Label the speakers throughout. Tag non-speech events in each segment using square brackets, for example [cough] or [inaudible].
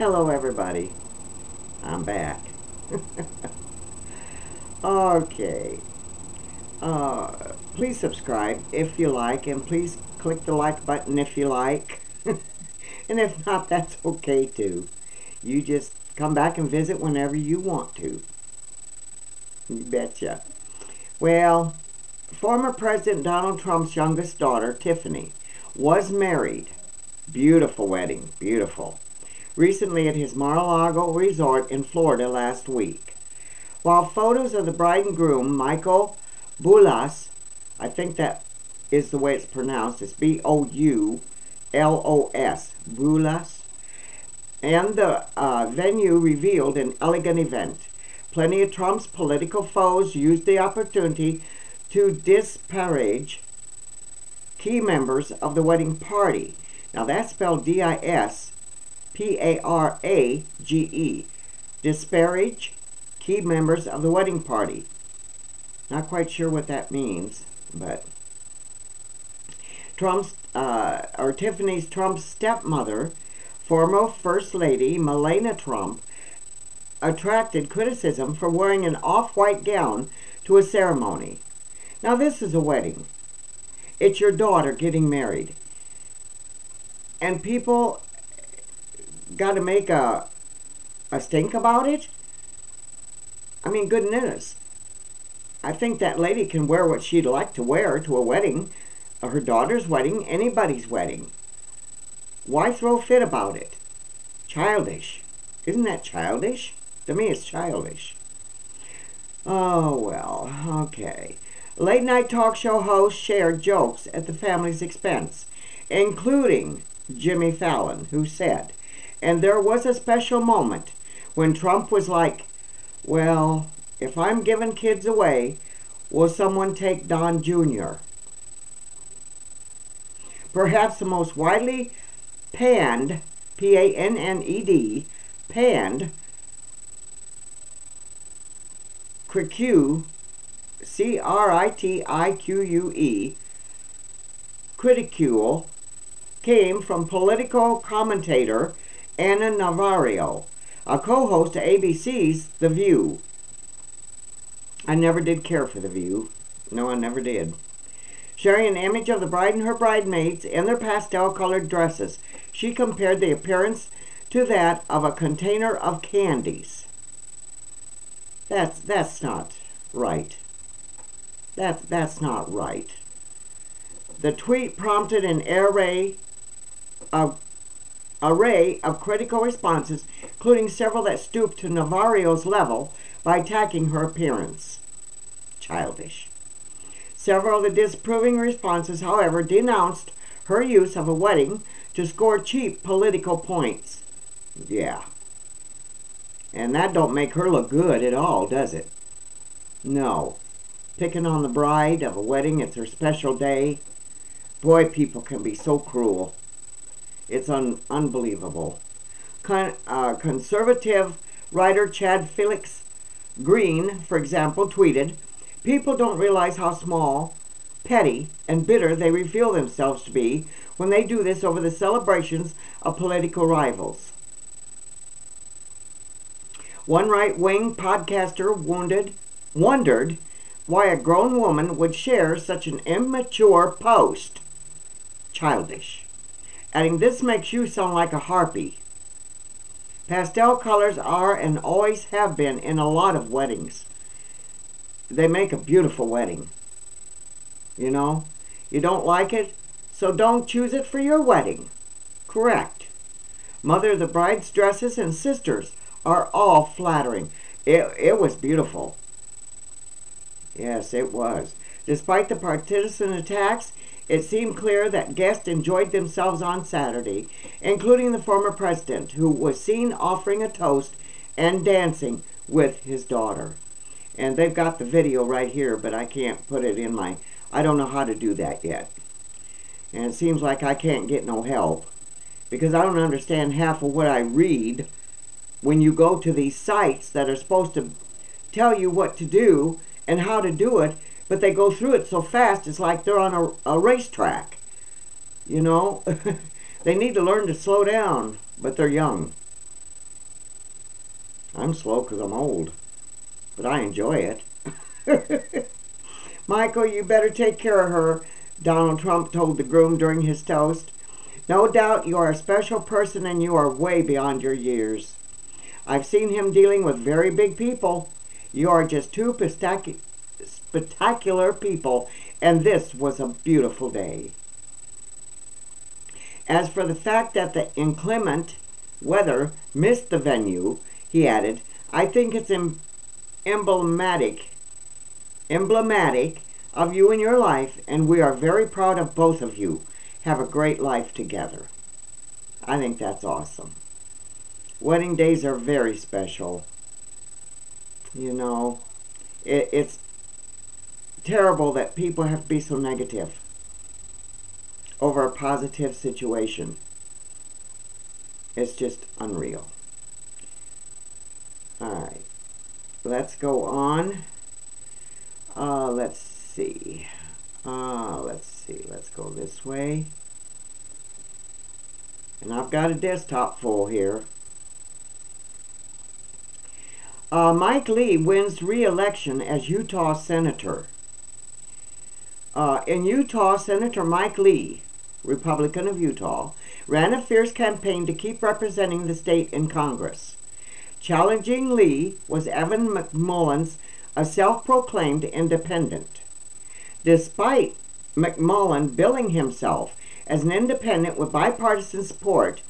Speaker 1: Hello, everybody. I'm back. [laughs] okay. Uh, please subscribe if you like, and please click the like button if you like. [laughs] and if not, that's okay too. You just come back and visit whenever you want to. You betcha. Well, former President Donald Trump's youngest daughter, Tiffany, was married. Beautiful wedding, beautiful. Recently at his Mar-a-Lago resort in Florida last week. While photos of the bride and groom, Michael Boulas, I think that is the way it's pronounced, it's B-O-U-L-O-S, Boulos, and the uh, venue revealed an elegant event. Plenty of Trump's political foes used the opportunity to disparage key members of the wedding party. Now that's spelled D-I-S-P-A-R-A-G-E. Disparage key members of the wedding party. Not quite sure what that means, but Trump's uh, or Tiffany's Trump's stepmother, former First Lady Melania Trump, attracted criticism for wearing an off-white gown to a ceremony. Now this is a wedding. It's your daughter getting married. And people got to make a, a stink about it? I mean, goodness. I think that lady can wear what she'd like to wear to a wedding, uh, her daughter's wedding, anybody's wedding. Why throw fit about it? Childish. Isn't that childish? To me, it's childish. Oh, well, okay. Late night talk show host shared jokes at the family's expense, including Jimmy Fallon, who said, and there was a special moment when Trump was like, well, if I'm giving kids away, will someone take Don Jr.? Perhaps the most widely panned, P-A-N-N-E-D, panned critique, C-R-I-T-I-Q-U-E, criticule, came from political commentator Ana Navarro, a co-host of ABC's The View. I never did care for The View. No, I never did. Sharing an image of the bride and her bridesmaids in their pastel-colored dresses, she compared the appearance to that of a container of candies. That's, that's not right. That, that's not right. The tweet prompted an array of, array of critical responses, including several that stooped to Navarro's level by attacking her appearance. Childish. Several of the disapproving responses, however, denounced her use of a wedding to score cheap political points. Yeah. And that don't make her look good at all, does it? No. Picking on the bride of a wedding, it's her special day. Boy, people can be so cruel. It's un unbelievable. Con uh, conservative writer Chad Felix Green, for example, tweeted, People don't realize how small, petty, and bitter they reveal themselves to be when they do this over the celebrations of political rivals. One right-wing podcaster wounded, wondered why a grown woman would share such an immature post. Childish. Adding, this makes you sound like a harpy. Pastel colors are and always have been in a lot of weddings. They make a beautiful wedding. You know? You don't like it? So don't choose it for your wedding. Correct. Mother the bride's dresses and sisters are all flattering. It, it was beautiful. Yes, it was. Despite the partisan attacks, it seemed clear that guests enjoyed themselves on Saturday, including the former president, who was seen offering a toast and dancing with his daughter. And they've got the video right here, but I can't put it in my... I don't know how to do that yet. And it seems like I can't get no help because I don't understand half of what I read when you go to these sites that are supposed to tell you what to do and how to do it, but they go through it so fast it's like they're on a, a racetrack. You know? [laughs] they need to learn to slow down, but they're young. I'm slow because I'm old, but I enjoy it. [laughs] Michael, you better take care of her, Donald Trump told the groom during his toast. No doubt you are a special person and you are way beyond your years. I've seen him dealing with very big people. You are just too two spectacular people, and this was a beautiful day. As for the fact that the inclement weather missed the venue, he added, I think it's em- emblematic, emblematic of you and your life, and we are very proud of both of you. Have a great life together. I think that's awesome. Wedding days are very special. You know, it, it's terrible that people have to be so negative over a positive situation. It's just unreal. Alright, let's go on. Uh, let's see. Uh, let's see. Let's go this way. And I've got a desktop full here. Uh, Mike Lee wins re-election as Utah Senator. Uh, in Utah, Senator Mike Lee Republican of Utah, ran a fierce campaign to keep representing the state in Congress. Challenging Lee was Evan McMullins, a self proclaimed independent. Despite McMullin billing himself as an independent with bipartisan support,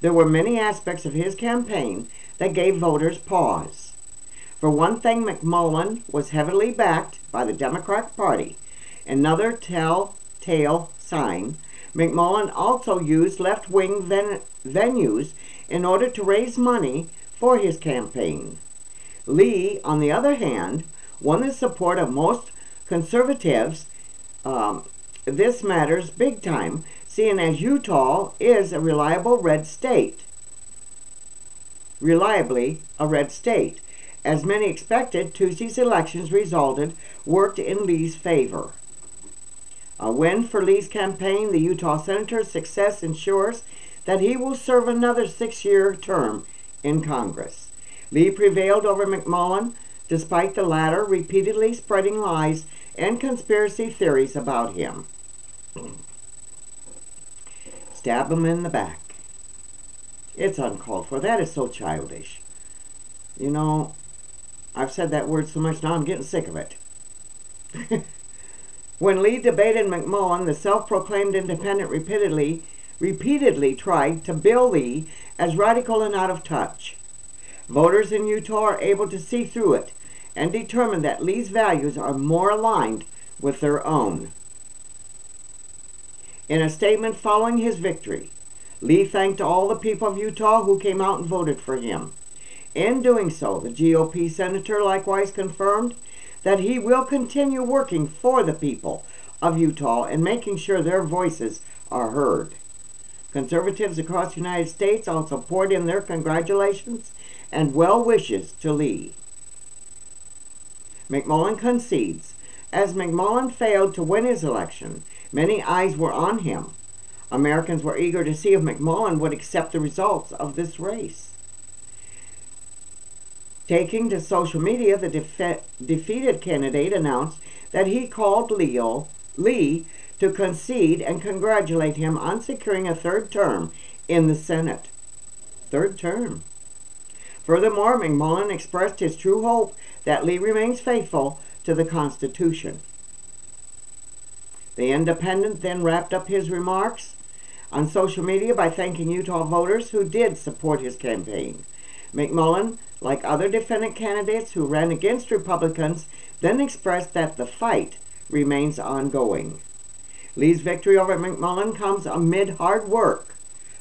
Speaker 1: there were many aspects of his campaign that gave voters pause. For one thing, McMullin was heavily backed by the Democratic Party. Another telltale sign McMullin also used left wing ven- venues in order to raise money for his campaign. Lee, on the other hand, won the support of most conservatives. Um, this matters big time, seeing as Utah is a reliable red state. Reliably a red state. As many expected, Tuesday's elections resulted worked in Lee's favor. A win for Lee's campaign, the Utah Senator's success ensures that he will serve another six year term in Congress. Lee prevailed over McMullin despite the latter repeatedly spreading lies and conspiracy theories about him. Stab him in the back. It's uncalled for. That is so childish. You know, I've said that word so much now I'm getting sick of it. [laughs] When Lee debated McMullin, the self-proclaimed independent repeatedly, repeatedly tried to bill Lee as radical and out of touch. Voters in Utah are able to see through it and determine that Lee's values are more aligned with their own. In a statement following his victory, Lee thanked all the people of Utah who came out and voted for him. In doing so, the GOP senator likewise confirmed that he will continue working for the people of Utah and making sure their voices are heard. Conservatives across the United States also poured in their congratulations and well wishes to Lee. McMullin concedes. As McMullin failed to win his election, many eyes were on him. Americans were eager to see if McMullin would accept the results of this race. Taking to social media, the defe- defeated candidate announced that he called Leo, Lee to concede and congratulate him on securing a third term in the Senate. Third term. Furthermore, McMullin expressed his true hope that Lee remains faithful to the Constitution. The Independent then wrapped up his remarks on social media by thanking Utah voters who did support his campaign. McMullin like other defendant candidates who ran against Republicans, then expressed that the fight remains ongoing. Lee's victory over McMullin comes amid hard work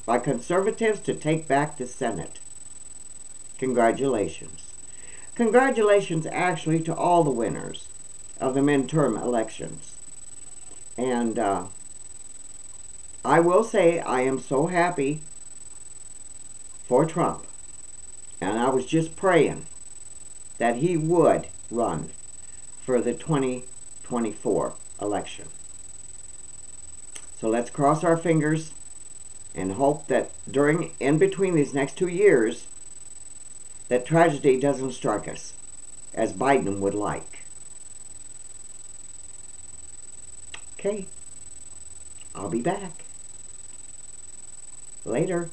Speaker 1: by conservatives to take back the Senate. Congratulations. Congratulations actually to all the winners of the midterm elections. And uh, I will say I am so happy for Trump and I was just praying that he would run for the 2024 election. So let's cross our fingers and hope that during, in between these next two years, that tragedy doesn't strike us as Biden would like. Okay. I'll be back. Later.